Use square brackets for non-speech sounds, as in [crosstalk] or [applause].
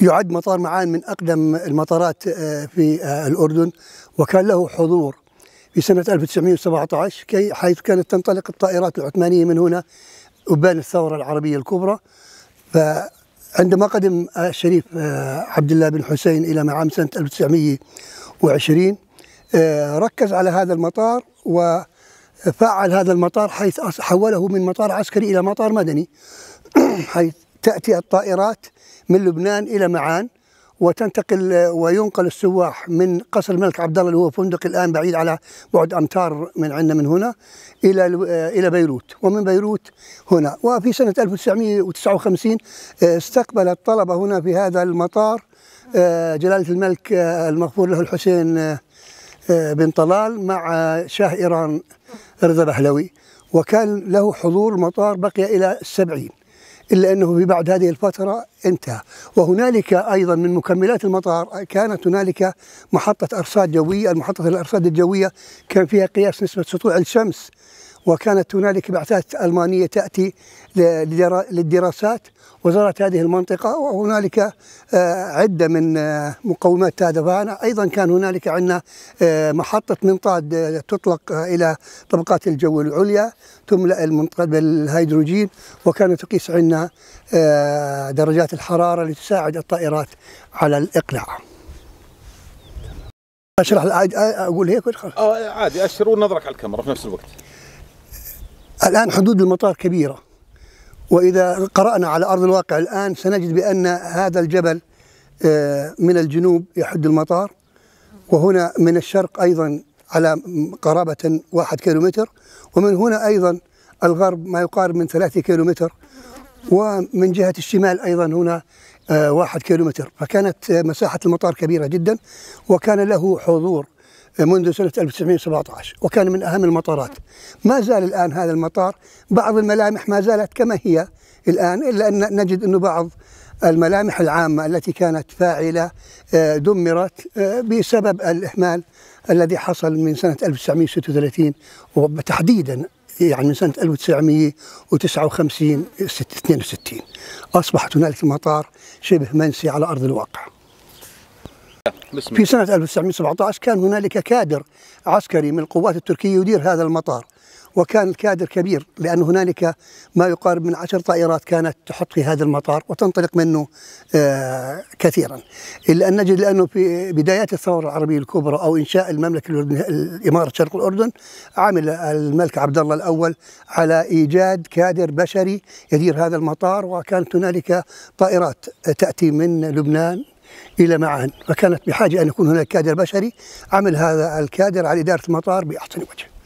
يعد مطار معان من أقدم المطارات آه، في آه، الأردن وكان له حضور في سنة 1917 كي حيث كانت تنطلق الطائرات العثمانية من هنا أبان الثورة العربية الكبرى. فعندما قدم الشريف آه، عبد الله بن حسين إلى معام سنة 1920 ركز على هذا المطار وفعل هذا المطار حيث حوله من مطار عسكري إلى مطار مدني [clears throat] حيث تأتي الطائرات من لبنان إلى معان وتنتقل وينقل السواح من قصر الملك عبد الله اللي هو فندق الآن بعيد على بعد أمتار من عندنا من هنا إلى إلى بيروت. ومن بيروت هنا. وفي سنة 1959 آه، استقبل الطلبة هنا في هذا المطار آه، جلالة الملك آه، المغفور له الحسين بن طلال مع شاه إيران رضا بهلوي وكان له حضور المطار بقي إلى السبعين. إلا أنه بعد هذه الفترة انتهى. وهنالك أيضا من مكملات المطار كانت هنالك محطة أرصاد جوية المحطة الأرصاد الجوية كان فيها قياس نسبة سطوع الشمس وكانت هنالك بعثات ألمانية تأتي للدراسات وزارت هذه المنطقة وهنالك آه، عدة من آه، مقومات هذا. أيضا كان هنالك عندنا آه، محطة منطاد تطلق إلى طبقات الجو العليا تملأ المنطاد بالهيدروجين وكانت تقيس عندنا درجات الحرارة لتساعد الطائرات على الإقلاع. أشرح أقول هيك آه عادي أشر ونظرك على الكاميرا في نفس الوقت. الآن حدود المطار كبيرة. وإذا قرأنا على أرض الواقع الآن سنجد بأن هذا الجبل آه، من الجنوب يحد المطار. وهنا من الشرق أيضا على قرابة واحد كيلومتر. ومن هنا أيضا الغرب ما يقارب من ثلاثة كيلومتر. ومن جهة الشمال أيضا هنا آه، واحد كيلومتر. فكانت مساحة المطار كبيرة جدا. وكان له حضور منذ سنة 1917 وكان من أهم المطارات. ما زال الآن هذا المطار بعض الملامح ما زالت كما هي الآن إلا أن نجد أنه بعض الملامح العامة التي كانت فاعلة آه، دمرت آه، بسبب الإهمال الذي حصل من سنة 1936 وتحديدا يعني من سنة 1959 62 أصبحت هنالك المطار شبه منسي على أرض الواقع. في سنة 1917 كان هنالك كادر عسكري من القوات التركية يدير هذا المطار وكان الكادر كبير لأن هنالك ما يقارب من عشر طائرات كانت تحط في هذا المطار وتنطلق منه آه كثيرا. إلا أن نجد لأنه في بدايات الثورة العربية الكبرى أو إنشاء المملكة الإمارة شرق الأردن عمل الملك عبد الله الأول على إيجاد كادر بشري يدير هذا المطار وكانت هنالك طائرات تأتي من لبنان إلى معهن فكانت بحاجة أن يكون هناك كادر بشري. عمل هذا الكادر على إدارة المطار بأحسن وجه.